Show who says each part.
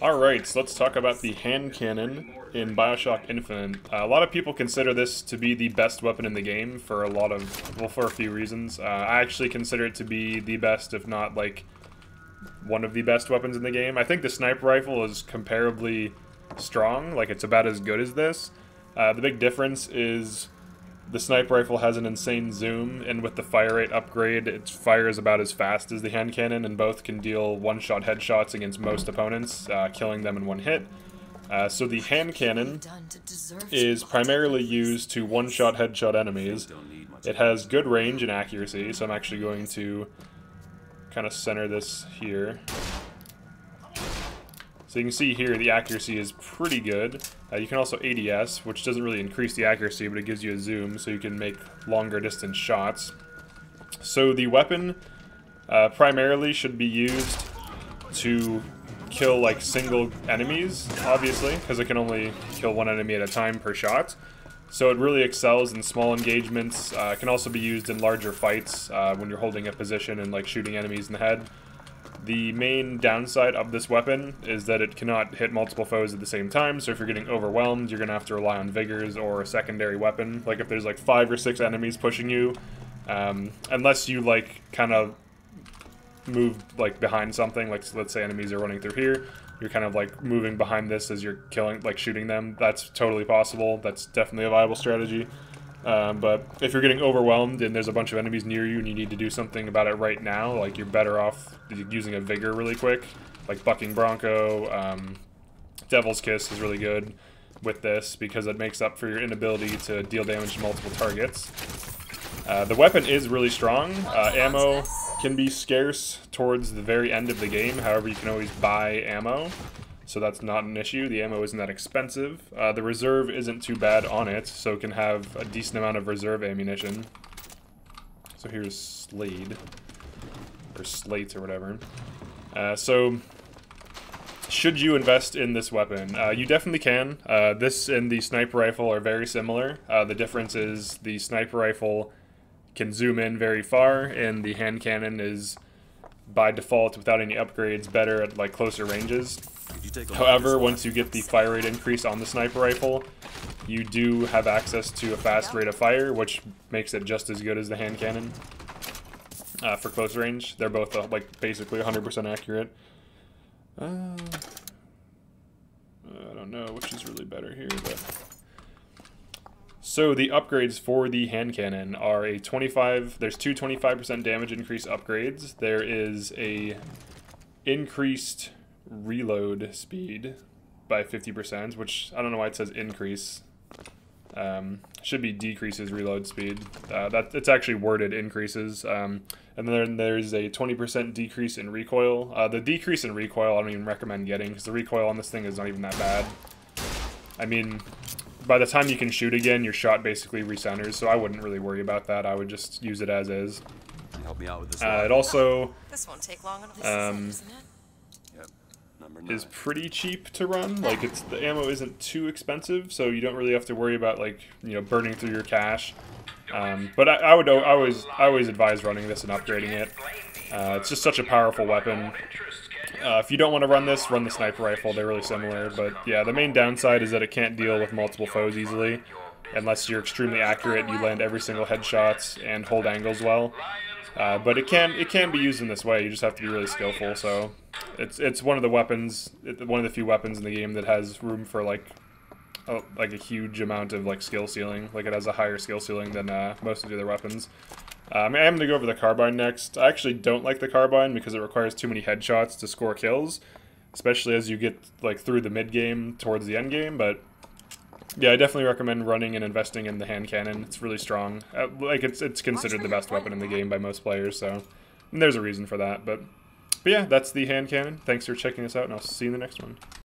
Speaker 1: Alright, so let's talk about the hand cannon in Bioshock Infinite. Uh, a lot of people consider this to be the best weapon in the game for a lot of, well, for a few reasons. Uh, I actually consider it to be the best, if not, like, one of the best weapons in the game. I think the sniper rifle is comparably strong, like, it's about as good as this. Uh, the big difference is the sniper rifle has an insane zoom, and with the fire rate upgrade, it fires about as fast as the hand cannon, and both can deal one-shot headshots against most opponents, uh, killing them in one hit. Uh, so the hand cannon is primarily used to one-shot headshot enemies. It has good range and accuracy, so I'm actually going to kind of center this here. So you can see here the accuracy is pretty good. Uh, you can also ADS, which doesn't really increase the accuracy, but it gives you a zoom, so you can make longer distance shots. So the weapon uh, primarily should be used to kill like single enemies, obviously, because it can only kill one enemy at a time per shot. So it really excels in small engagements. Uh, it can also be used in larger fights uh, when you're holding a position and like shooting enemies in the head. The main downside of this weapon is that it cannot hit multiple foes at the same time, so if you're getting overwhelmed, you're going to have to rely on Vigors or a secondary weapon. Like if there's like five or six enemies pushing you, um, unless you like kind of move like behind something, like let's say enemies are running through here, you're kind of like moving behind this as you're killing, like shooting them. That's totally possible. That's definitely a viable strategy. Um, but if you're getting overwhelmed and there's a bunch of enemies near you and you need to do something about it right now, like you're better off using a Vigor really quick, like Bucking Bronco. Um, Devil's Kiss is really good with this because it makes up for your inability to deal damage to multiple targets. Uh, the weapon is really strong. Uh, ammo can be scarce towards the very end of the game, however you can always buy ammo so that's not an issue. The ammo isn't that expensive. Uh, the reserve isn't too bad on it, so it can have a decent amount of reserve ammunition. So here's Slade, or Slates or whatever. Uh, so, should you invest in this weapon? Uh, you definitely can. Uh, this and the sniper rifle are very similar. Uh, the difference is the sniper rifle can zoom in very far, and the hand cannon is by default without any upgrades better at like closer ranges. However, once you get the fire rate increase on the sniper rifle, you do have access to a fast rate of fire, which makes it just as good as the hand cannon uh, for close range. They're both uh, like basically 100% accurate. Uh, I don't know which is really better here, but so the upgrades for the hand cannon are a 25, there's two 25% damage increase upgrades. There is a increased reload speed by 50%, which I don't know why it says increase. Um, should be decreases reload speed. Uh, that It's actually worded increases. Um, and then there's a 20% decrease in recoil. Uh, the decrease in recoil I don't even recommend getting because the recoil on this thing is not even that bad. I mean, by the time you can shoot again, your shot basically recenters, so I wouldn't really worry about that. I would just use it as is.
Speaker 2: Help me out with this.
Speaker 1: Uh, it also
Speaker 3: this won't take long enough.
Speaker 1: Um,
Speaker 2: Number
Speaker 1: is pretty cheap to run. Like it's the ammo isn't too expensive, so you don't really have to worry about like you know burning through your cash. Um, but I, I, would I always I always advise running this and upgrading it. Uh, it's just such a powerful weapon. Uh, if you don't want to run this, run the sniper rifle. They're really similar, but yeah, the main downside is that it can't deal with multiple foes easily. Unless you're extremely accurate, and you land every single headshots and hold angles well. Uh, but it can it can be used in this way. You just have to be really skillful. So it's it's one of the weapons, one of the few weapons in the game that has room for like a, like a huge amount of like skill ceiling. Like it has a higher skill ceiling than uh, most of the other weapons. Um, I'm going to go over the carbine next. I actually don't like the carbine because it requires too many headshots to score kills, especially as you get like through the mid game towards the end game. But yeah, I definitely recommend running and investing in the hand cannon. It's really strong. Uh, like it's it's considered the best weapon in the game by most players, so there's a reason for that. But but yeah, that's the hand cannon. Thanks for checking us out, and I'll see you in the next one.